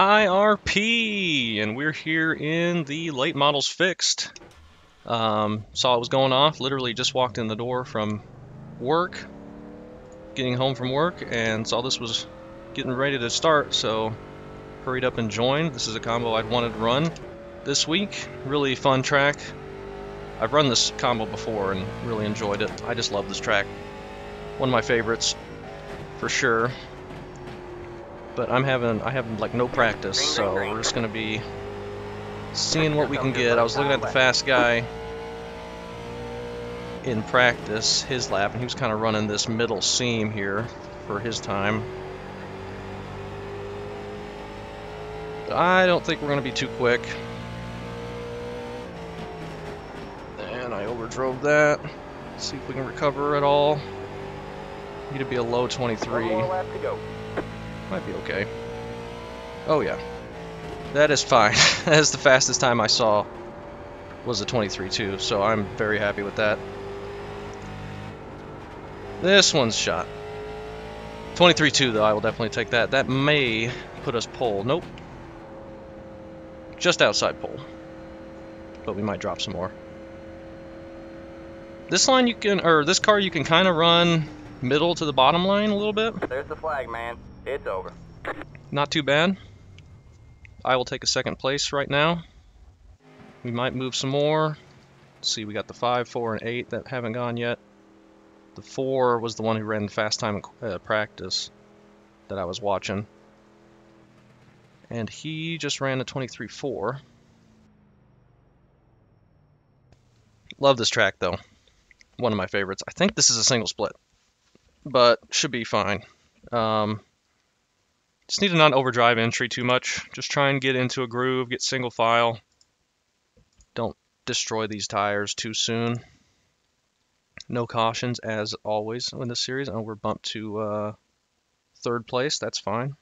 IRP, and we're here in the late models fixed. Um, saw it was going off, literally just walked in the door from work, getting home from work, and saw this was getting ready to start, so hurried up and joined. This is a combo I'd wanted to run this week. Really fun track. I've run this combo before and really enjoyed it. I just love this track. One of my favorites, for sure but I'm having I have like no practice, so we're just gonna be seeing what we can get. I was looking at the fast guy in practice, his lap, and he was kind of running this middle seam here for his time. I don't think we're gonna be too quick. And I overdrove that. See if we can recover at all. Need to be a low 23. Might be okay. Oh yeah. That is fine. that is the fastest time I saw was a 23.2, so I'm very happy with that. This one's shot. 23.2 though, I will definitely take that. That may put us pole. Nope. Just outside pole. But we might drop some more. This line you can, or this car you can kind of run middle to the bottom line a little bit. There's the flag, man. It's over. Not too bad. I will take a second place right now. We might move some more. Let's see, we got the 5, 4, and 8 that haven't gone yet. The 4 was the one who ran the fast time uh, practice that I was watching. And he just ran a 23-4. Love this track though. One of my favorites. I think this is a single split, but should be fine. Um, just need to not overdrive entry too much. Just try and get into a groove, get single file. Don't destroy these tires too soon. No cautions as always in this series. Oh, we're bumped to uh, third place. That's fine.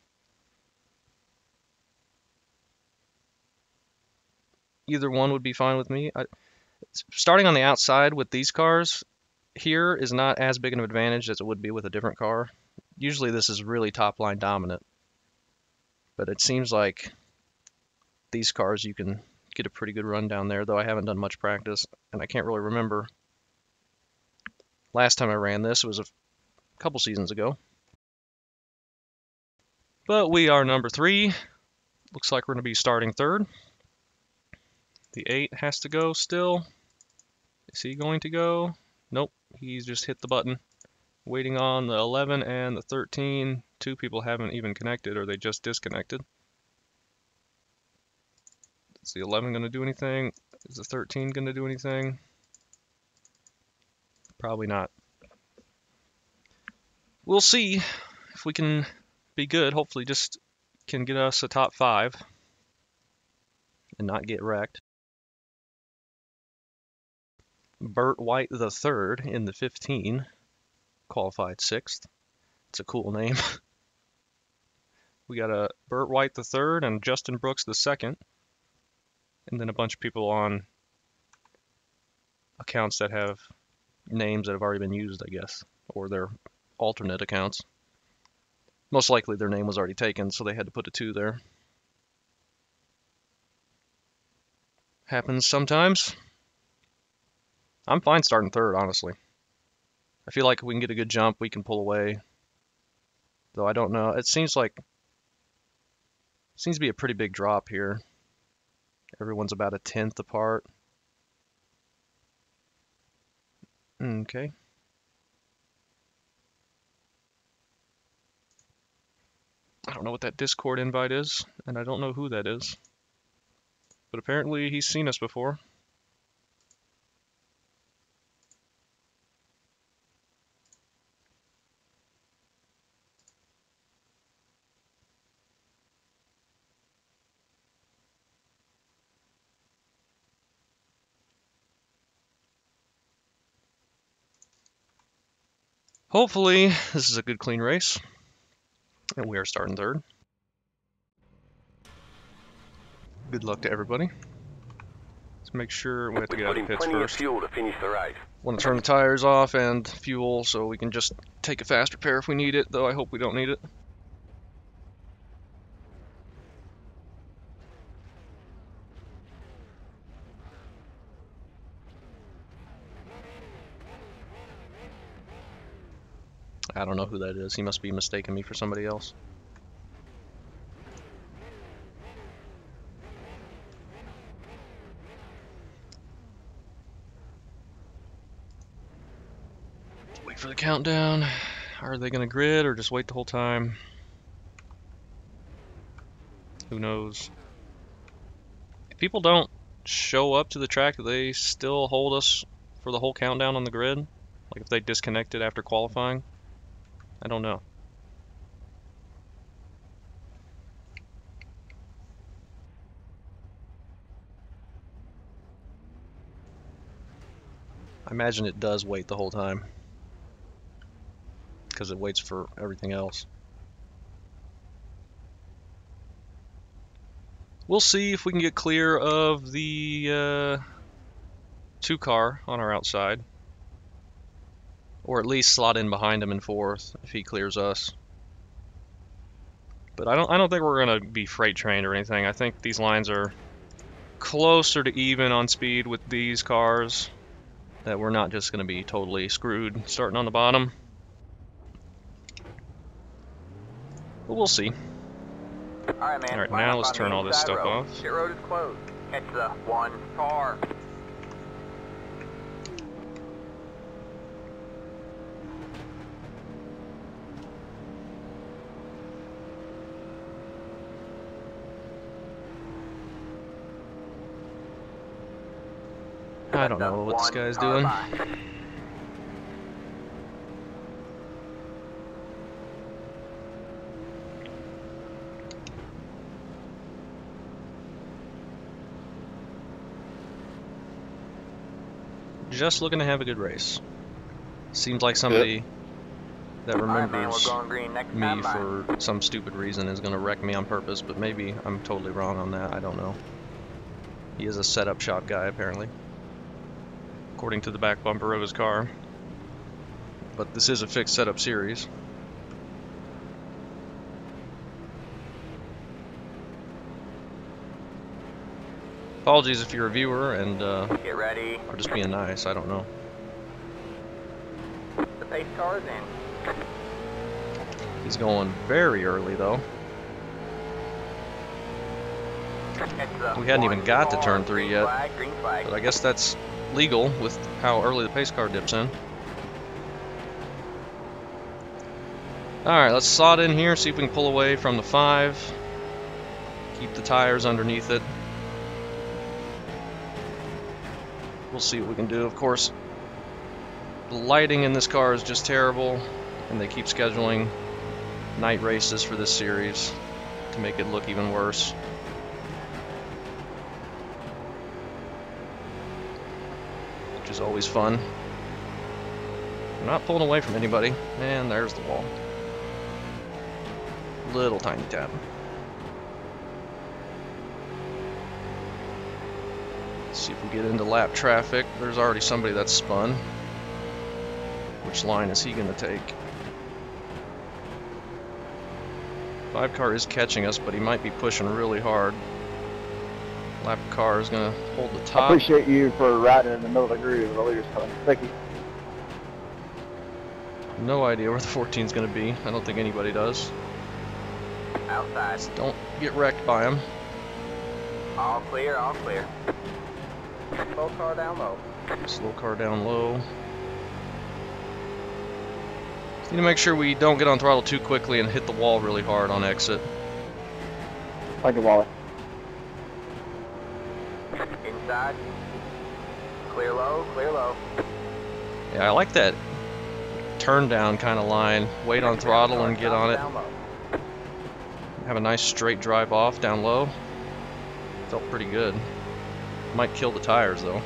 Either one would be fine with me. I, starting on the outside with these cars here is not as big an advantage as it would be with a different car. Usually this is really top line dominant. But it seems like these cars you can get a pretty good run down there, though I haven't done much practice, and I can't really remember. Last time I ran this was a couple seasons ago. But we are number three. Looks like we're going to be starting third. The eight has to go still. Is he going to go? Nope, he's just hit the button. Waiting on the 11 and the 13 two people haven't even connected or they just disconnected. Is the 11 going to do anything? Is the 13 going to do anything? Probably not. We'll see if we can be good. Hopefully just can get us a top five and not get wrecked. Burt White the third in the 15 qualified sixth. It's a cool name. We got a Burt White the third and Justin Brooks the second, and then a bunch of people on accounts that have names that have already been used, I guess, or their alternate accounts. Most likely their name was already taken, so they had to put a two there. Happens sometimes. I'm fine starting third, honestly. I feel like we can get a good jump, we can pull away. Though I don't know. It seems like Seems to be a pretty big drop here. Everyone's about a tenth apart. Okay. I don't know what that Discord invite is, and I don't know who that is. But apparently he's seen us before. Hopefully, this is a good clean race. And we are starting third. Good luck to everybody. Let's make sure we have to get out of pits first. fuel to finish the race. Want to turn the tires off and fuel so we can just take a fast repair if we need it, though I hope we don't need it. Don't know who that is. He must be mistaking me for somebody else. Wait for the countdown. Are they going to grid or just wait the whole time? Who knows? If people don't show up to the track, do they still hold us for the whole countdown on the grid? Like if they disconnected after qualifying? I don't know. I imagine it does wait the whole time. Because it waits for everything else. We'll see if we can get clear of the uh, two car on our outside. Or at least slot in behind him in fourth if he clears us. But I don't I don't think we're gonna be freight trained or anything. I think these lines are closer to even on speed with these cars. That we're not just gonna be totally screwed starting on the bottom. But we'll see. Alright, man. All right, now let's turn all this stuff road. off. Pit road is closed. Catch the one car. I don't know what this guy's doing. Just looking to have a good race. Seems like somebody that Alright, remembers me for some stupid reason is going to wreck me on purpose, but maybe I'm totally wrong on that. I don't know. He is a setup shop guy, apparently. According to the back bumper of his car. But this is a fixed setup series. Apologies if you're a viewer and uh, Get ready. are just being nice. I don't know. The pace car is in. He's going very early though. We hadn't even got to turn three yet. Flag, green flag. But I guess that's legal with how early the pace car dips in. Alright, let's slot in here, see if we can pull away from the 5. Keep the tires underneath it. We'll see what we can do. Of course, the lighting in this car is just terrible, and they keep scheduling night races for this series to make it look even worse. Is always fun. I'm not pulling away from anybody. And there's the wall. Little tiny tap. Let's see if we get into lap traffic. There's already somebody that's spun. Which line is he going to take? Five car is catching us, but he might be pushing really hard. Lap car is going to hold the I top. appreciate you for riding in the middle of the groove. The leader's coming. Thank you. No idea where the 14 is going to be. I don't think anybody does. Outside. Don't get wrecked by him. All clear, all clear. Slow car down low. Slow car down low. Need to make sure we don't get on throttle too quickly and hit the wall really hard on exit. Thank you, Wally. Clear low, clear low. Yeah, I like that turn down kind of line. Wait on throttle and get on it. Have a nice straight drive off down low. Felt pretty good. Might kill the tires though.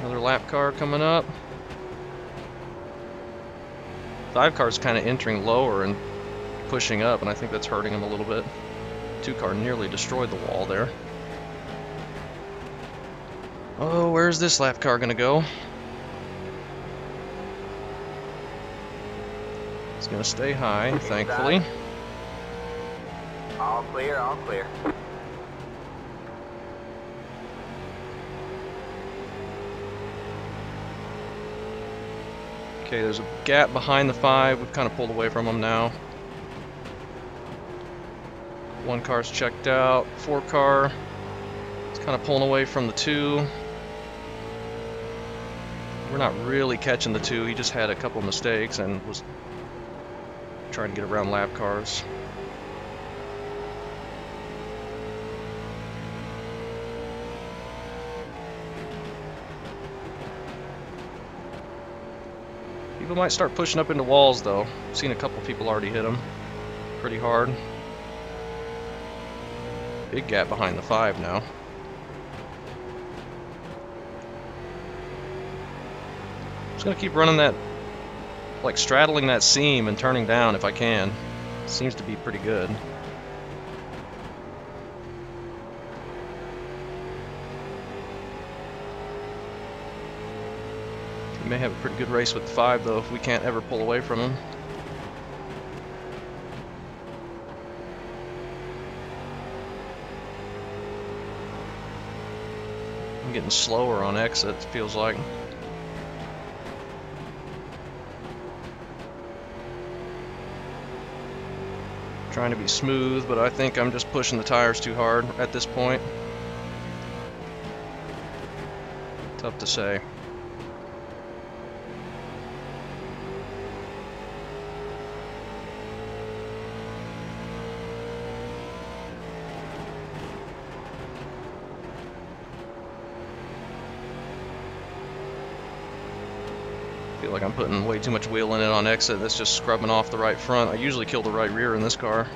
Another lap car coming up. Five car's kind of entering lower and pushing up, and I think that's hurting him a little bit. Two car nearly destroyed the wall there. Oh, where's this lap car gonna go? It's gonna stay high, thankfully. All clear, all clear. Okay, there's a gap behind the five. We've kind of pulled away from them now. One car's checked out. Four car. It's kind of pulling away from the two. We're not really catching the two. He just had a couple mistakes and was trying to get around lap cars. People might start pushing up into walls though. I've seen a couple people already hit them pretty hard. Big gap behind the five now. Just gonna keep running that, like straddling that seam and turning down if I can. Seems to be pretty good. We may have a pretty good race with the five though if we can't ever pull away from him. Getting slower on exit, feels like. Trying to be smooth, but I think I'm just pushing the tires too hard at this point. Tough to say. Putting way too much wheel in it on exit. That's just scrubbing off the right front. I usually kill the right rear in this car.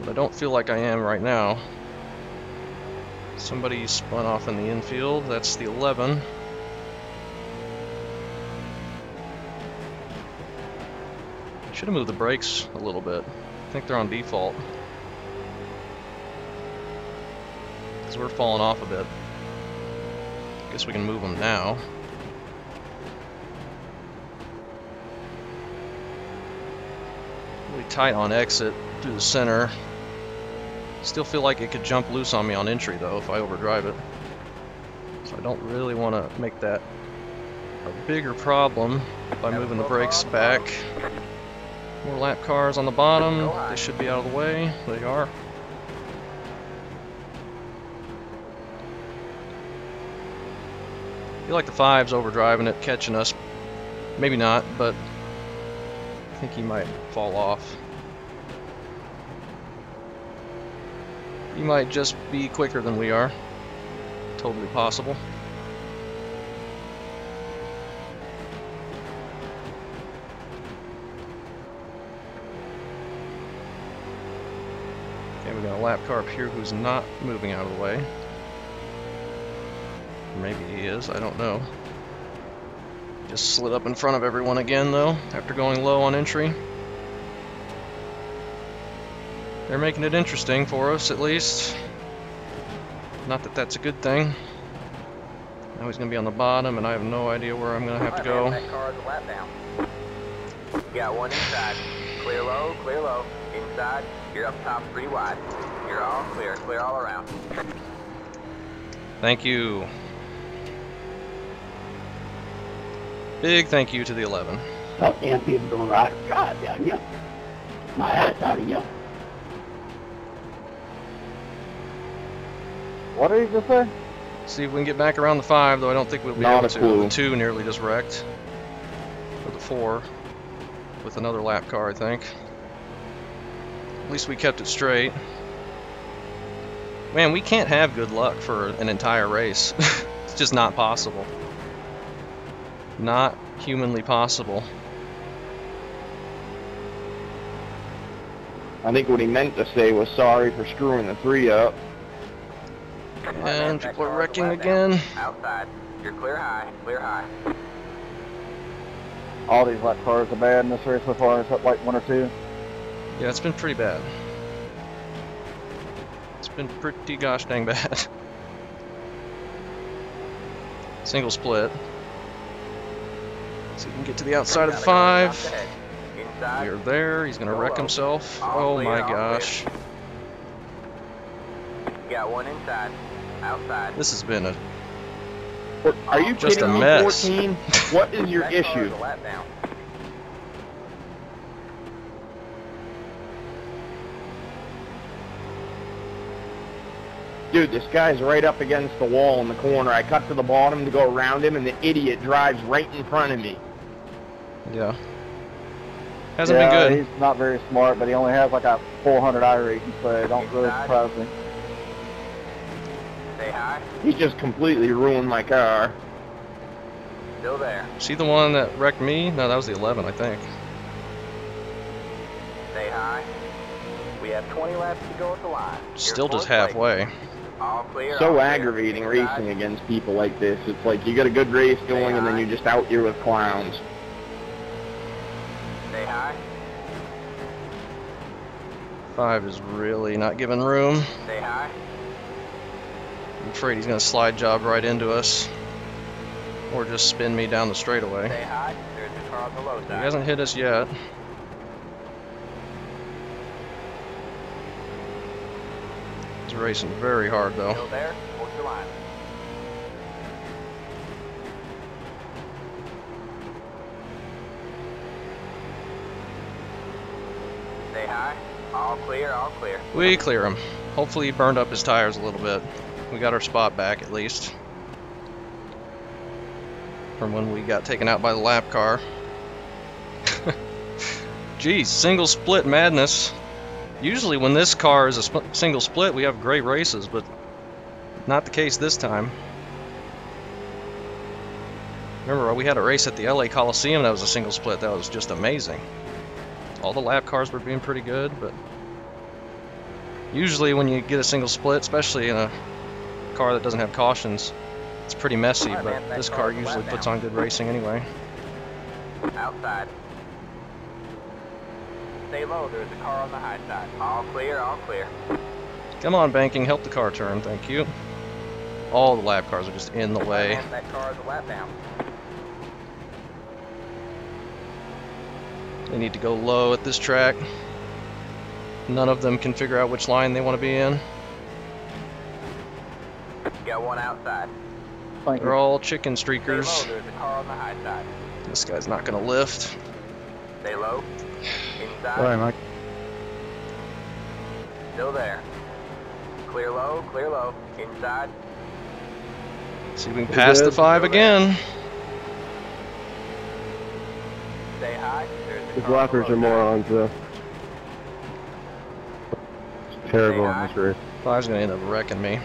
But I don't feel like I am right now. Somebody spun off in the infield. That's the 11. Should have moved the brakes a little bit. I think they're on default. Because we're falling off a bit. Guess we can move them now. Really tight on exit through the center. Still feel like it could jump loose on me on entry though if I overdrive it. So I don't really want to make that a bigger problem by moving the brakes back. More lap cars on the bottom. They should be out of the way. They are. feel like the five's overdriving it, catching us. Maybe not, but I think he might fall off. He might just be quicker than we are. Totally possible. Okay, we got a lap car up here who's not moving out of the way. Maybe he is, I don't know. Just slid up in front of everyone again, though, after going low on entry. They're making it interesting for us, at least. Not that that's a good thing. Now he's going to be on the bottom, and I have no idea where I'm going to have to go. That car lap down. Got one inside. Clear low, clear low. Inside, you're up top three wide. You're all clear, clear all around. Thank you. Big thank you to the 11. Stop damn people doing right. God damn you. My ass out of you. What did he just say? See if we can get back around the 5, though I don't think we'll be Not able a to. clue. The 2 nearly just wrecked. Or the 4. With another lap car, I think. At least we kept it straight. Man, we can't have good luck for an entire race. it's just not possible. Not humanly possible. I think what he meant to say was sorry for screwing the three up. And That people are car is a wrecking again. Outside, you're clear high, clear high. All these lap cars are bad in this race so far, except like one or two. Yeah, it's been pretty bad. It's been pretty gosh dang bad. Single split. So you can get to the outside of the Gotta go top five. ahead. Inside, We're there. He's gonna wreck himself. Oh my gosh. got one inside. Outside. This has been a Are you Just kidding a me, mess. 14? What is your issue? is a lap down. Dude, this guy's right up against the wall in the corner. I cut to the bottom to go around him, and the idiot drives right in front of me. Yeah. Hasn't yeah, been good. He's not very smart, but he only has like a 400 iRating, so it don't really Inside. surprise me. Say hi. He just completely ruined my car. Still there. See the one that wrecked me? No, that was the 11, I think. Say hi. We have 20 laps to go at the line. Still just fourth place. halfway. All clear. So clear. aggravating Inside. racing against people like this. It's like you got a good race going, and then you're just out here with clowns. Five is really not giving room. Say hi. I'm afraid he's gonna slide job right into us. Or just spin me down the straightaway. Say hi. There's the car on the low He hasn't hit us yet. He's racing very hard though. Still there. Hold your line. Say hi. All clear. All clear. We clear him. Hopefully he burned up his tires a little bit. We got our spot back at least. From when we got taken out by the lap car. Geez, single split madness. Usually when this car is a sp single split, we have great races, but not the case this time. Remember, we had a race at the LA Coliseum that was a single split. That was just amazing. All the lap cars were being pretty good, but usually when you get a single split, especially in a car that doesn't have cautions, it's pretty messy, but man, this car car usually puts now. on good racing anyway. Outside. Stay low. There's a car on the high side. All clear. All clear. Come on, banking, help the car turn, thank you. All the lap cars are just in the way. Man, that car is a lap down. They need to go low at this track. None of them can figure out which line they want to be in. Got one outside. Thank They're you. all chicken Stay low. streakers. There's a car on the high side. This guy's not gonna lift. Stay low. Inside. All right, Mike. Still there. Clear low. Clear low. Inside. See if we can pass the five again. Stay high. There's a The car on the blockers are morons, though. It's terrible in this race. Five's gonna end up wrecking me.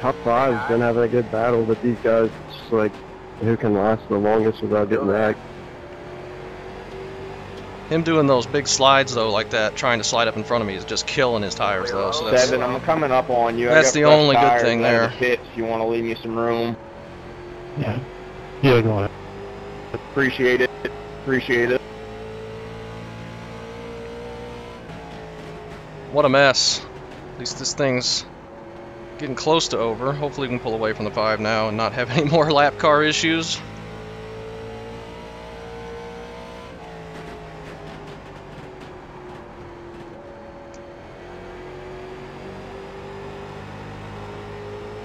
Top five's been having a good battle, but these guys, it's like, who can last the longest without getting wrecked? Him doing those big slides though, like that, trying to slide up in front of me, is just killing his tires though. So that's Devin, I'm coming up on you. I the only good thing there. The pits. You want to leave me some room? Yeah. Yeah, go on. Appreciate it. Appreciate it. What a mess. At least this thing's getting close to over. Hopefully we can pull away from the five now and not have any more lap car issues.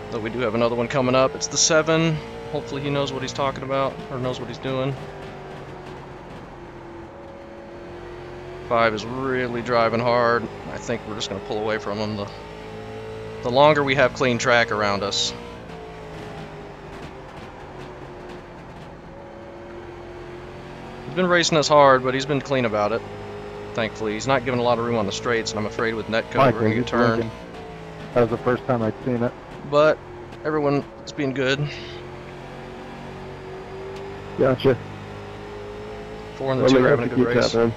Though we do have another one coming up. It's the seven. Hopefully he knows what he's talking about or knows what he's doing. Five is really driving hard. I think we're just going to pull away from him. The, the longer we have clean track around us. He's been racing us hard, but he's been clean about it. Thankfully, he's not giving a lot of room on the straights, and I'm afraid with net going to get turned. That was the first time I'd seen it. But everyone is being good. Gotcha. Four and the Let two are having a good race. happening.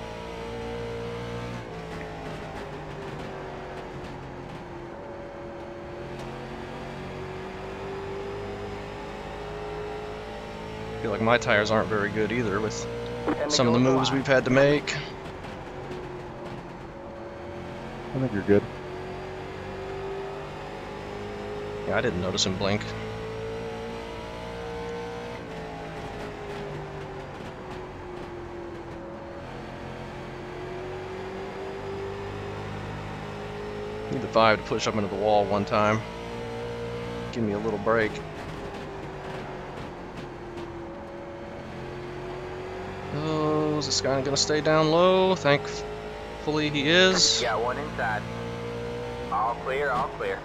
My tires aren't very good either with some of the moves we've had to make. I think you're good. Yeah, I didn't notice him blink. Need the 5 to push up into the wall one time. Give me a little break. Oh, is this guy gonna stay down low? Thankfully he is. Got one inside. All clear, all clear.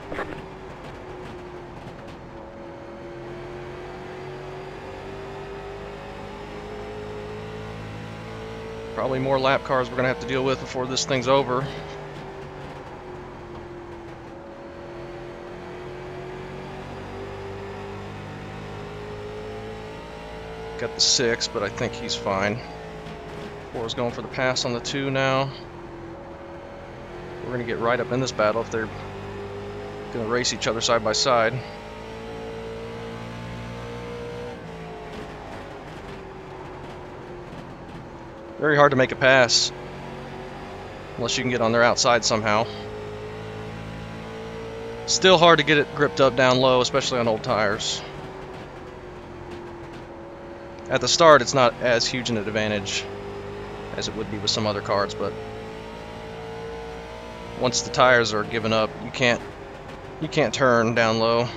Probably more lap cars we're gonna have to deal with before this thing's over. Got the six, but I think he's fine. Four's going for the pass on the two now. We're gonna get right up in this battle if they're gonna race each other side by side. Very hard to make a pass. Unless you can get on their outside somehow. Still hard to get it gripped up down low, especially on old tires. At the start, it's not as huge an advantage as it would be with some other cards, but once the tires are given up, you can't you can't turn down low.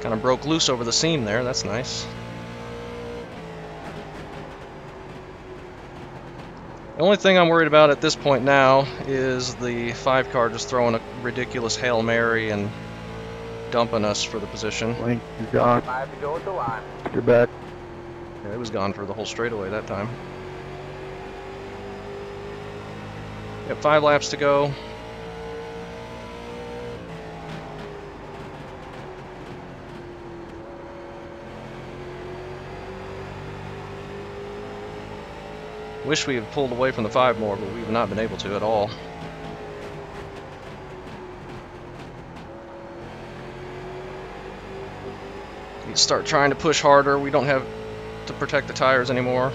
Kind of broke loose over the seam there. That's nice. The only thing I'm worried about at this point now is the five car just throwing a ridiculous Hail Mary and dumping us for the position. Link, you're gone. Five to go at the line. You're back. Yeah, it was gone for the whole straightaway that time. We have five laps to go. Wish we had pulled away from the five more, but we've not been able to at all. Start trying to push harder. We don't have to protect the tires anymore.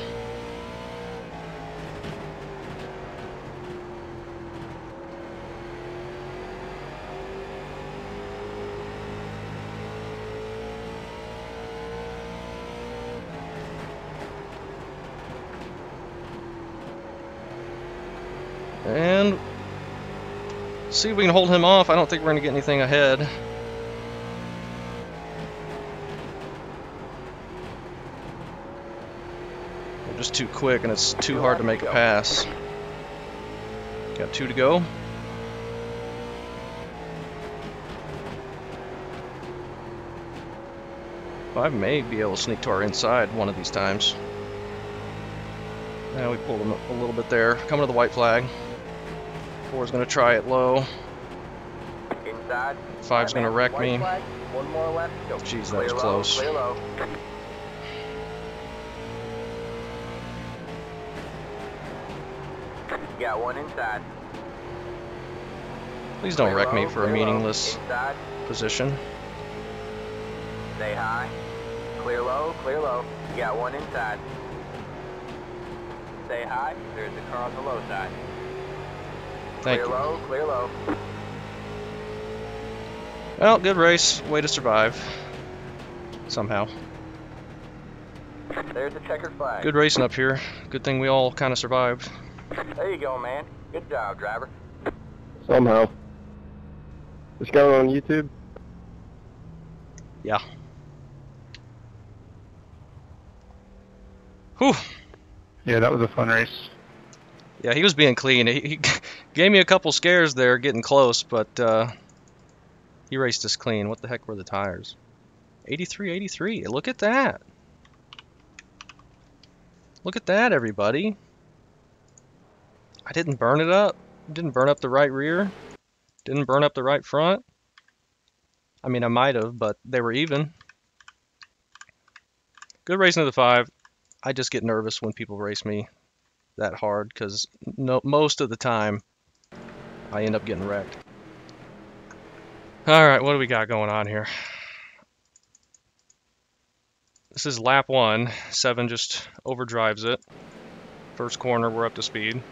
And see if we can hold him off. I don't think we're going to get anything ahead. Too quick and it's too hard to make a pass. Got two to go. I may be able to sneak to our inside one of these times. Now we pulled him a little bit there. Coming to the white flag. Four's gonna try it low. Inside. Five's gonna wreck me. flag, One more left. Jeez, that was close. Got one inside. Please don't wreck me for a meaningless Inside. position. Stay high. Clear low, clear low. Got one inside. Stay high. There's a car on the low side. Thank clear you. low, clear low. Well, good race. Way to survive. Somehow. There's a checker flag. Good racing up here. Good thing we all kind of survived. There you go, man. Good job, driver. Somehow. This going on YouTube? Yeah. Whew. Yeah, that was a fun race. Yeah, he was being clean. He, he gave me a couple scares there getting close, but uh, he raced us clean. What the heck were the tires? 83, 83. Look at that. Look at that, everybody. I didn't burn it up. Didn't burn up the right rear. Didn't burn up the right front. I mean, I might have, but they were even. Good racing of the five. I just get nervous when people race me that hard because no, most of the time I end up getting wrecked. All right, what do we got going on here? This is lap one. Seven just overdrives it. First corner, we're up to speed.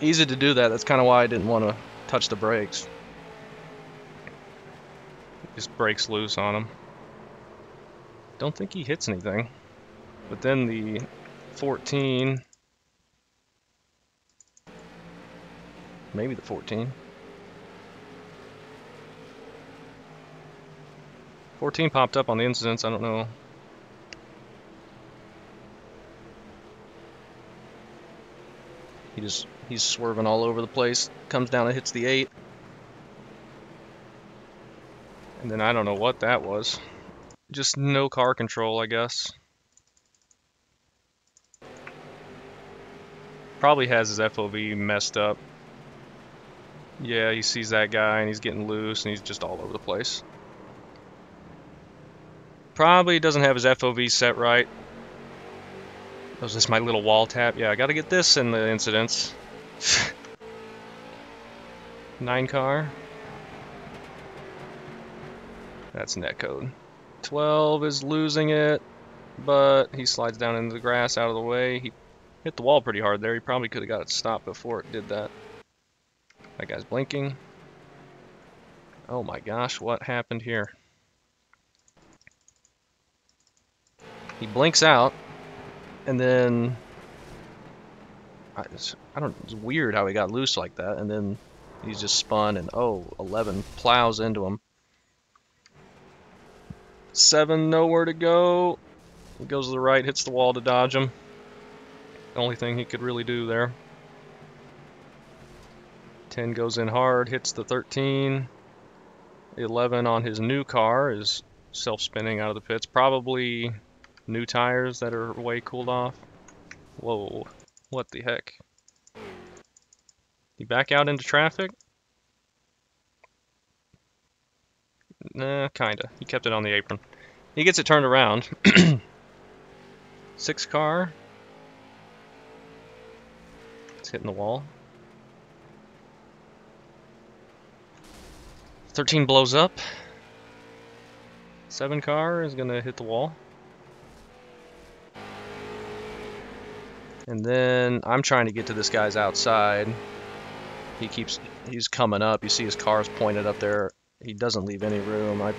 Easy to do that. That's kind of why I didn't want to touch the brakes. Just breaks loose on him. Don't think he hits anything. But then the 14 Maybe the 14. 14 popped up on the incidents. I don't know. He just he's swerving all over the place. Comes down and hits the 8. And then I don't know what that was. Just no car control, I guess. Probably has his FOV messed up. Yeah, he sees that guy and he's getting loose and he's just all over the place. Probably doesn't have his FOV set right. Oh, was this my little wall tap? Yeah, I gotta get this in the incidents. Nine car. That's netcode. 12 is losing it, but he slides down into the grass out of the way. He hit the wall pretty hard there. He probably could have got it stopped before it did that. That guy's blinking. Oh my gosh, what happened here? He blinks out, and then I, it's, I don't. It's weird how he got loose like that, and then he's just spun, and oh, 11 plows into him. Seven, nowhere to go. He goes to the right, hits the wall to dodge him. The only thing he could really do there. 10 goes in hard, hits the 13. 11 on his new car is self-spinning out of the pits. Probably new tires that are way cooled off. Whoa, what the heck? He back out into traffic? Nah, kinda. He kept it on the apron. He gets it turned around. Six car. It's hitting the wall. 13 blows up. Seven car is gonna hit the wall. And then I'm trying to get to this guy's outside. He keeps, he's coming up. You see his car's pointed up there. He doesn't leave any room. I,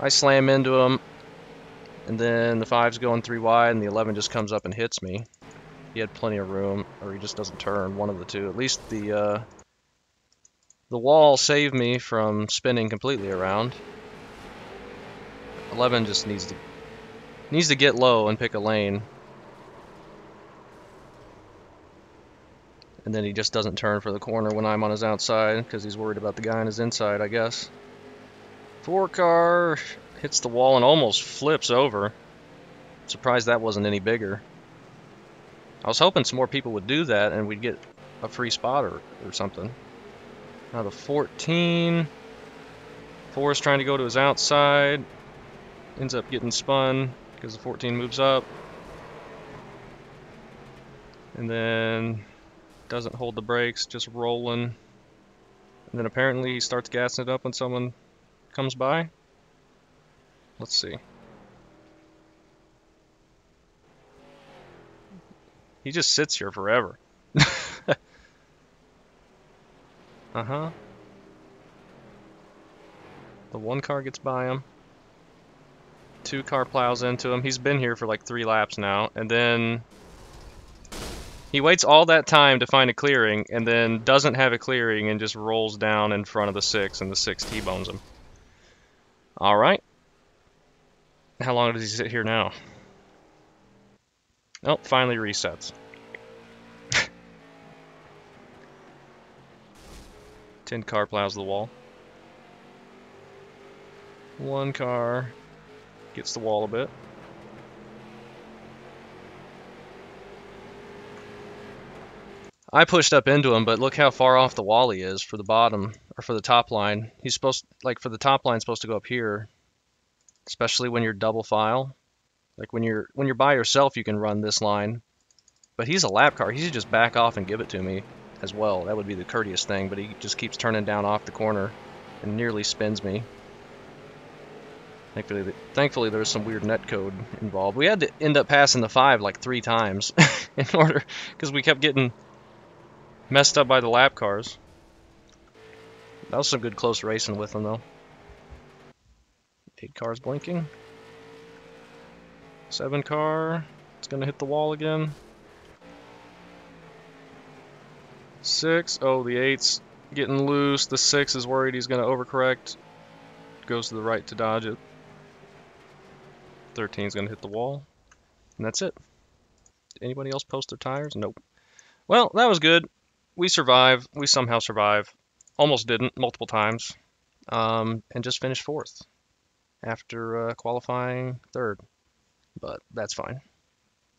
I slam into him. And then the five's going three wide and the 11 just comes up and hits me. He had plenty of room, or he just doesn't turn, one of the two. At least the, uh, the wall saved me from spinning completely around. 11 just needs to, needs to get low and pick a lane. And then he just doesn't turn for the corner when I'm on his outside because he's worried about the guy on his inside, I guess. Four car hits the wall and almost flips over. Surprised that wasn't any bigger. I was hoping some more people would do that and we'd get a free spot or, or something. Now the 14. Four is trying to go to his outside. Ends up getting spun because the 14 moves up. And then doesn't hold the brakes, just rolling. And then apparently he starts gassing it up when someone comes by. Let's see. He just sits here forever. uh-huh. The one car gets by him. Two car plows into him. He's been here for like three laps now. And then he waits all that time to find a clearing and then doesn't have a clearing and just rolls down in front of the six and the six T-bones him. Alright. How long does he sit here now? Oh, finally resets. 10 car plows the wall. One car gets the wall a bit. I pushed up into him, but look how far off the wall he is for the bottom or for the top line. He's supposed like for the top line supposed to go up here, especially when you're double file. Like when you're when you're by yourself, you can run this line. But he's a lap car. He should just back off and give it to me as well. That would be the courteous thing. But he just keeps turning down off the corner and nearly spins me. Thankfully, thankfully there's some weird net code involved. We had to end up passing the five like three times in order because we kept getting Messed up by the lap cars. That was some good close racing with them, though. Eight cars blinking. Seven car. It's going to hit the wall again. Six. Oh, the eight's getting loose. The six is worried he's going to overcorrect. Goes to the right to dodge it. 13's going to hit the wall. And that's it. Anybody else post their tires? Nope. Well, that was good. We survive. We somehow survive. Almost didn't multiple times. Um, and just finished fourth after uh, qualifying third. But that's fine.